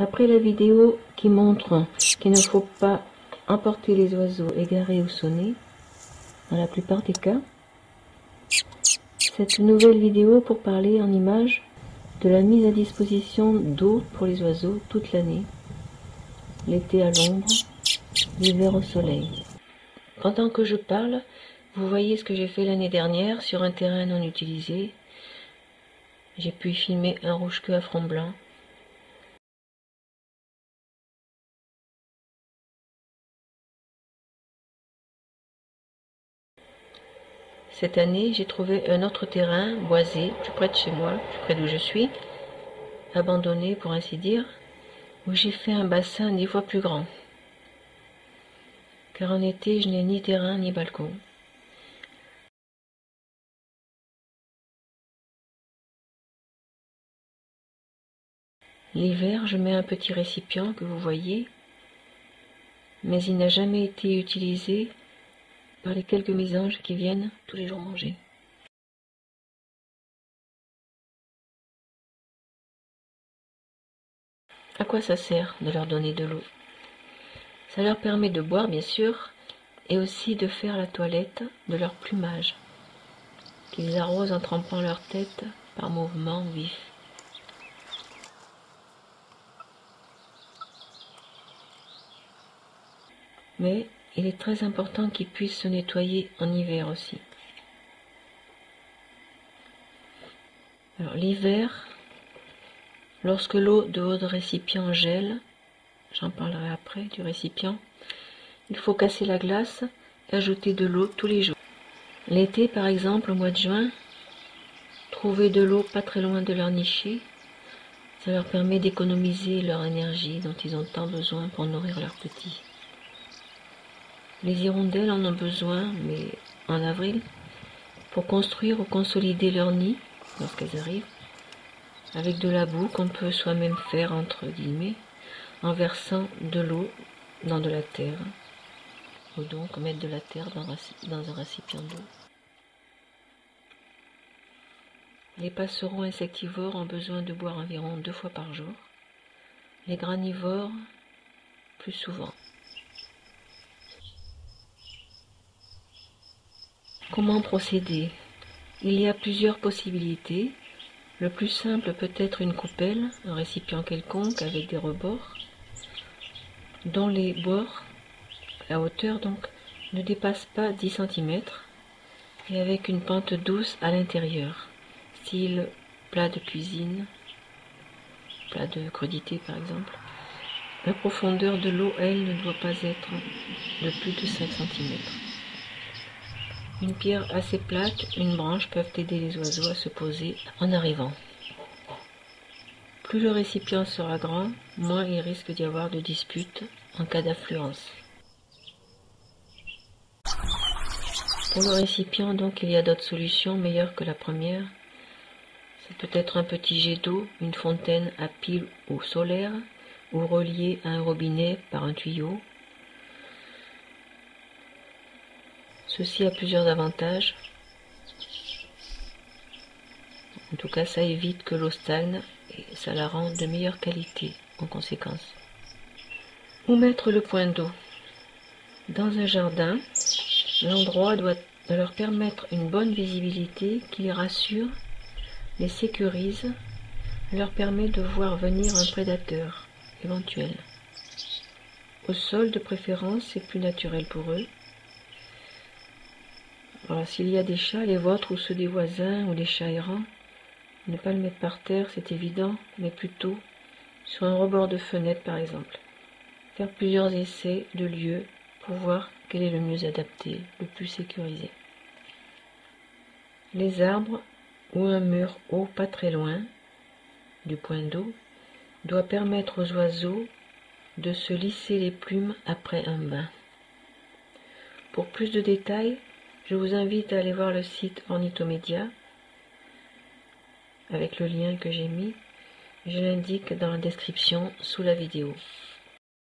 Après la vidéo qui montre qu'il ne faut pas emporter les oiseaux égarés ou sonnés, dans la plupart des cas, cette nouvelle vidéo pour parler en images de la mise à disposition d'eau pour les oiseaux toute l'année, l'été à l'ombre, l'hiver au soleil. Pendant que je parle, vous voyez ce que j'ai fait l'année dernière sur un terrain non utilisé. J'ai pu filmer un rouge-queue à front blanc. Cette année, j'ai trouvé un autre terrain boisé, plus près de chez moi, plus près d'où je suis, abandonné pour ainsi dire, où j'ai fait un bassin dix fois plus grand. Car en été, je n'ai ni terrain ni balcon. L'hiver, je mets un petit récipient que vous voyez, mais il n'a jamais été utilisé par les quelques mésanges qui viennent tous les jours manger. À quoi ça sert de leur donner de l'eau? Ça leur permet de boire, bien sûr, et aussi de faire la toilette de leur plumage, qu'ils arrosent en trempant leur tête par mouvements vifs. Mais il est très important qu'ils puissent se nettoyer en hiver aussi. Alors l'hiver, lorsque l'eau de votre récipient gèle, j'en parlerai après du récipient, il faut casser la glace et ajouter de l'eau tous les jours. L'été, par exemple, au mois de juin, trouver de l'eau pas très loin de leur niché, ça leur permet d'économiser leur énergie dont ils ont tant besoin pour nourrir leurs petits. Les hirondelles en ont besoin, mais en avril, pour construire ou consolider leur nid lorsqu'elles arrivent, avec de la boue qu'on peut soi-même faire entre guillemets, en versant de l'eau dans de la terre, ou donc mettre de la terre dans, un récipient d'eau. Les passerons insectivores ont besoin de boire environ deux fois par jour, les granivores plus souvent. Comment procéder Il y a plusieurs possibilités. Le plus simple peut être une coupelle, un récipient quelconque avec des rebords, dont les bords, la hauteur donc, ne dépasse pas 10 cm, et avec une pente douce à l'intérieur, style plat de cuisine, plat de crudité par exemple. La profondeur de l'eau, elle, ne doit pas être de plus de 5 cm. Une pierre assez plate, une branche peuvent aider les oiseaux à se poser en arrivant. Plus le récipient sera grand, moins il risque d'y avoir de disputes en cas d'affluence. Pour le récipient, donc, il y a d'autres solutions meilleures que la première. C'est peut-être un petit jet d'eau, une fontaine à pile ou solaire, ou relié à un robinet par un tuyau, Ceci a plusieurs avantages. En tout cas, ça évite que l'eau stagne et ça la rend de meilleure qualité en conséquence. Où mettre le point d'eau? Dans un jardin, l'endroit doit leur permettre une bonne visibilité qui les rassure, les sécurise, leur permet de voir venir un prédateur éventuel. Au sol de préférence, c'est plus naturel pour eux. Alors s'il y a des chats, les vôtres ou ceux des voisins ou des chats errants, ne pas le mettre par terre, c'est évident, mais plutôt sur un rebord de fenêtre par exemple. Faire plusieurs essais de lieux pour voir quel est le mieux adapté, le plus sécurisé. Les arbres ou un mur haut pas très loin du point d'eau doit permettre aux oiseaux de se lisser les plumes après un bain. Pour plus de détails, je vous invite à aller voir le site Ornithomédia avec le lien que j'ai mis. Je l'indique dans la description sous la vidéo.